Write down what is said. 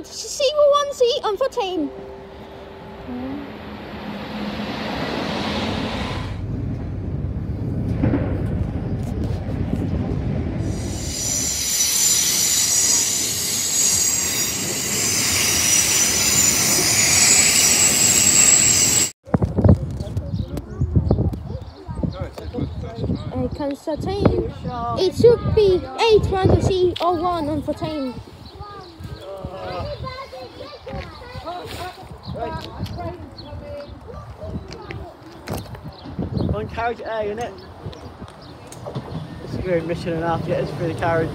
Well done. C1 C on 14. Uh, I can certain it should be 8 round of C or 1 on 14. On carriage A, isn't it? Mission and half, get us through the carriage.